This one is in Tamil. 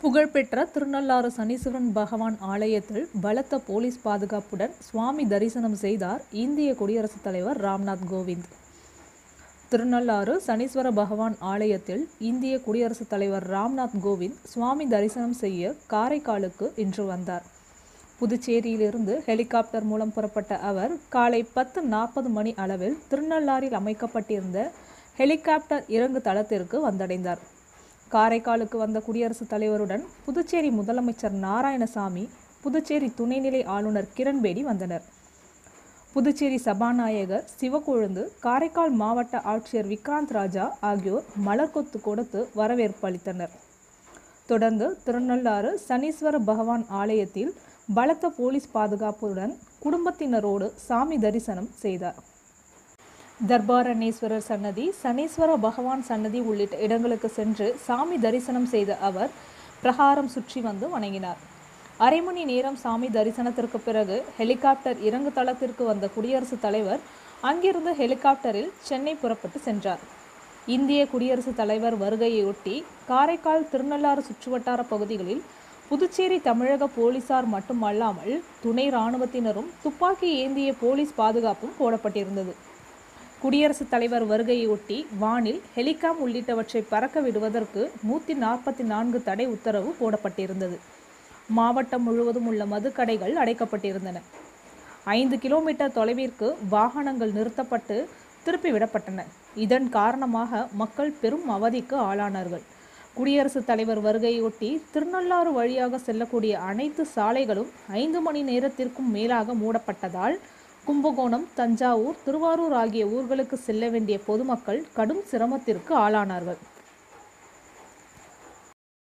புகழ்பெற்ற திருநள்ளாறு சனீஸ்வரன் பகவான் ஆலயத்தில் பலத்த போலீஸ் பாதுகாப்புடன் சுவாமி தரிசனம் செய்தார் இந்திய குடியரசுத் தலைவர் ராம்நாத் கோவிந்த். திருநள்ளாறு சனீஸ்வர பகவான் ஆலயத்தில் இந்திய குடியரசுத் தலைவர் ராம்நாத் கோவிந்த் சுவாமி தரிசனம் செய்ய காரைக்காலுக்கு இன்று வந்தார். புதுச்சேரியிலிருந்து ஹெலிகாப்டர் மூலம் புறப்பட்ட அவர் காலை பத்து நாற்பது மணி அளவில் திருநள்ளாறில் அமைக்கப்பட்டிருந்த ஹெலிகாப்டர் இறங்கு தளத்திற்கு வந்தடைந்தார். காரைக்காலுக்கு வந்த குடியரசுத் தலைவருடன் புதுச்சேரி முதலமைச்சர் நாராயணசாமி புதுச்சேரி துணைநிலை ஆளுநர் கிரண்பேடி வந்தனர். புதுச்சேரி சபாநாயகர் சிவக்கொழுந்து காரைக்கால் மாவட்ட ஆட்சியர் விக்ராந்த் ராஜா ஆகியோர் மலர்கொத்து கொடுத்து வரவேற்பு அளித்தனர். தொடர்ந்து திருநள்ளாறு சனீஸ்வர பகவான் ஆலயத்தில் பலத்த போலீஸ் பாதுகாப்புடன் குடும்பத்தினரோடு சாமி தரிசனம் செய்தார். தர்பாரணேஸ்வரர் சன்னதி சனீஸ்வர பகவான் சன்னதி உள்ளிட்ட இடங்களுக்கு சென்று சாமி தரிசனம் செய்த அவர் பிரகாரம் சுற்றி வந்து வணங்கினார். அரை மணி நேரம் சாமி தரிசனத்திற்கு பிறகு ஹெலிகாப்டர் இறங்கு தளத்திற்கு வந்த குடியரசுத் தலைவர் அங்கிருந்து ஹெலிகாப்டரில் சென்னை புறப்பட்டு சென்றார். இந்திய குடியரசுத் தலைவர் வருகையொட்டி காரைக்கால் திருநள்ளாறு சுற்றுவட்டார பகுதிகளில் புதுச்சேரி தமிழக போலீசார் மட்டுமல்லாமல் துணை இராணுவத்தினரும் துப்பாக்கி ஏந்திய போலீஸ் பாதுகாப்பும் போடப்பட்டிருந்தது. குடியரசுத் தலைவர் வருகையொட்டி வானில் ஹெலிகாம் உள்ளிட்டவற்றை பறக்க விடுவதற்கு நூற்றி நாற்பத்தி நான்கு தடை உத்தரவு போடப்பட்டிருந்தது. மாவட்டம் முழுவதும் உள்ள மதுக்கடைகள் அடைக்கப்பட்டிருந்தன. ஐந்து கிலோமீட்டர் தொலைவிற்கு வாகனங்கள் நிறுத்தப்பட்டு திருப்பி விடப்பட்டன. இதன் காரணமாக மக்கள் பெரும் அவதிக்கு ஆளானார்கள். குடியரசுத் தலைவர் வருகையொட்டி திருநள்ளாறு வழியாக செல்லக்கூடிய அனைத்து சாலைகளும் ஐந்து மணி நேரத்திற்கும் மேலாக மூடப்பட்டதால் கும்பகோணம் தஞ்சாவூர் திருவாரூர் ஆகிய ஊர்களுக்கு செல்ல வேண்டிய பொதுமக்கள் கடும் சிரமத்திற்கு ஆளானார்கள்.